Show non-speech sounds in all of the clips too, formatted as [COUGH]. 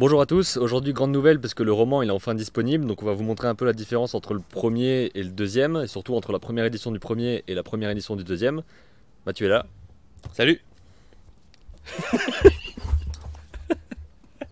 Bonjour à tous, aujourd'hui grande nouvelle parce que le roman il est enfin disponible, donc on va vous montrer un peu la différence entre le premier et le deuxième, et surtout entre la première édition du premier et la première édition du deuxième. Bah tu es là. Salut [LAUGHS]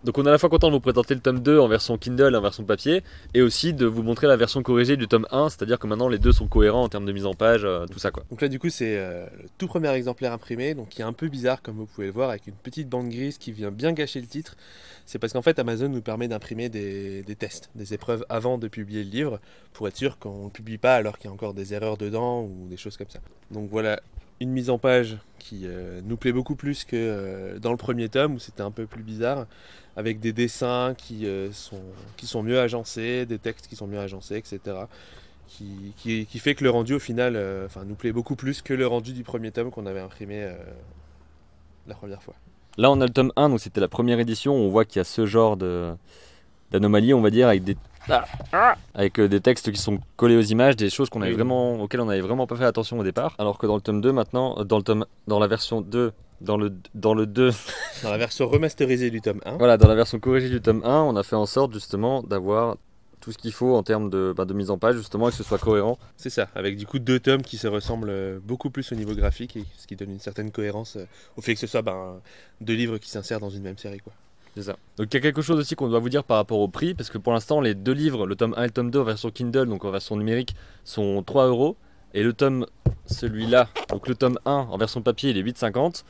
Donc on est à la fois content de vous présenter le tome 2 en version Kindle en version papier, et aussi de vous montrer la version corrigée du tome 1, c'est-à-dire que maintenant les deux sont cohérents en termes de mise en page, euh, tout ça quoi. Donc là du coup c'est euh, le tout premier exemplaire imprimé, donc qui est un peu bizarre comme vous pouvez le voir, avec une petite bande grise qui vient bien gâcher le titre. C'est parce qu'en fait Amazon nous permet d'imprimer des, des tests, des épreuves avant de publier le livre, pour être sûr qu'on ne le publie pas alors qu'il y a encore des erreurs dedans ou des choses comme ça. Donc voilà une mise en page qui euh, nous plaît beaucoup plus que euh, dans le premier tome où c'était un peu plus bizarre, avec des dessins qui, euh, sont, qui sont mieux agencés, des textes qui sont mieux agencés, etc. Qui, qui, fait que le rendu au final enfin, nous plaît beaucoup plus que le rendu du premier tome qu'on avait imprimé la première fois. Là on a le tome 1, donc c'était la première édition, on voit qu'il y a ce genre de d'anomalie, on va dire, avec des avec des textes qui sont collés aux images, des choses qu'on avait vraiment, auxquelles on n'avait vraiment pas fait attention au départ. Alors que dans le tome 2 maintenant, dans, le tome, dans la version 2, dans le, dans le 2... [LAUGHS] Dans la version remasterisée du tome 1. Voilà, dans la version corrigée du tome 1, on a fait en sorte justement d'avoir tout ce qu'il faut en termes de, bah, de, mise en page, justement, et que ce soit cohérent. C'est ça, avec du coup deux tomes qui se ressemblent beaucoup plus au niveau graphique, et ce qui donne une certaine cohérence au fait que ce soit ben, deux livres qui s'insèrent dans une même série. quoi. Donc il y a quelque chose aussi qu'on doit vous dire par rapport au prix, parce que pour l'instant les deux livres, le tome 1 et le tome 2 en version Kindle, donc en version numérique, sont 3 euros, et le tome, celui-là, donc le tome 1 en version papier, il est 8,50,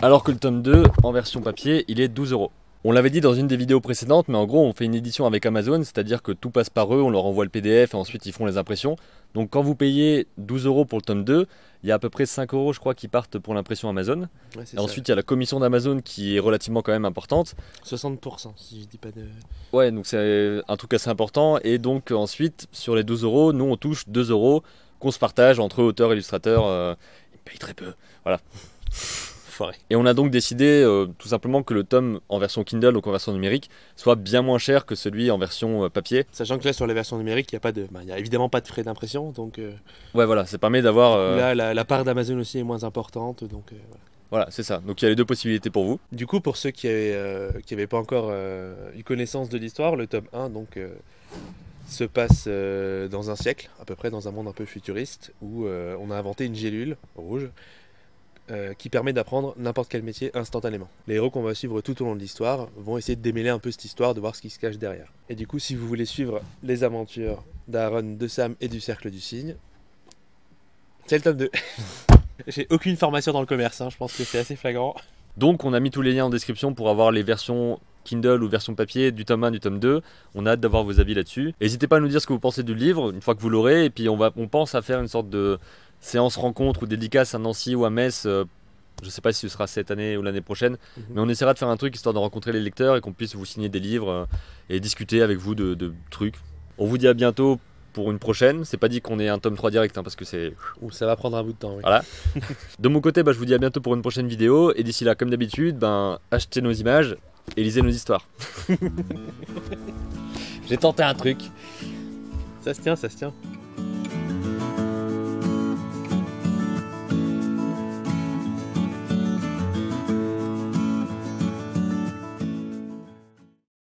alors que le tome 2 en version papier, il est 12 euros. On l'avait dit dans une des vidéos précédentes, mais en gros, on fait une édition avec Amazon, c'est-à-dire que tout passe par eux, on leur envoie le PDF et ensuite ils font les impressions. Donc quand vous payez 12 euros pour le tome 2, il y a à peu près 5 euros, je crois, qui partent pour l'impression Amazon. et ensuite, il y a la commission d'Amazon qui est relativement quand même importante. 60%, si je dis pas de. Ouais, donc c'est un truc assez important. Et donc ensuite, sur les 12 euros, nous on touche 2 euros qu'on se partage entre auteurs illustrateurs. Euh, ils payent très peu. Voilà. Et on a donc décidé euh, tout simplement que le tome en version Kindle, donc en version numérique, soit bien moins cher que celui en version euh, papier. Sachant que là sur les versions numériques, il n'y a, pas de, bah, a évidemment pas de frais d'impression. donc. Euh, ouais, voilà, ça permet d'avoir. Là, la, part d'Amazon aussi est moins importante. donc voilà. Voilà, c'est ça. Donc il y a les deux possibilités pour vous. Du coup, pour ceux qui n'avaient pas encore eu connaissance de l'histoire, le tome 1 donc, se passe dans un siècle, à peu près dans un monde un peu futuriste, où on a inventé une gélule rouge euh, qui permet d'apprendre n'importe quel métier instantanément. Les héros qu'on va suivre tout au long de l'histoire vont essayer de démêler un peu cette histoire, de voir ce qui se cache derrière. Et du coup, si vous voulez suivre les aventures d'Aaron, de Sam et du Cercle du Cygne, c'est le tome 2. [LAUGHS] J'ai aucune formation dans le commerce, hein, je pense que c'est assez flagrant. Donc on a mis tous les liens en description pour avoir les versions Kindle ou version papier du tome 1, du tome 2. On a hâte d'avoir vos avis là-dessus. N'hésitez pas à nous dire ce que vous pensez du livre une fois que vous l'aurez. Et puis on, va, on pense à faire une sorte de séance rencontre ou dédicace à Nancy ou à Metz. Euh, je ne sais pas si ce sera cette année ou l'année prochaine, mhm. mais on essaiera de faire un truc histoire de rencontrer les lecteurs et qu'on puisse vous signer des livres euh, et discuter avec vous de, trucs. On vous dit à bientôt pour une prochaine. C'est pas dit qu'on ait un tome 3 direct hein, parce que c'est. Ça va prendre un bout de temps. Voilà. [LAUGHS] de mon côté, bah, je vous dis à bientôt pour une prochaine vidéo. Et d'ici là, comme d'habitude, ben, achetez nos images et lisez nos histoires. [LAUGHS] J'ai tenté un truc. Ça se tient, ça se tient.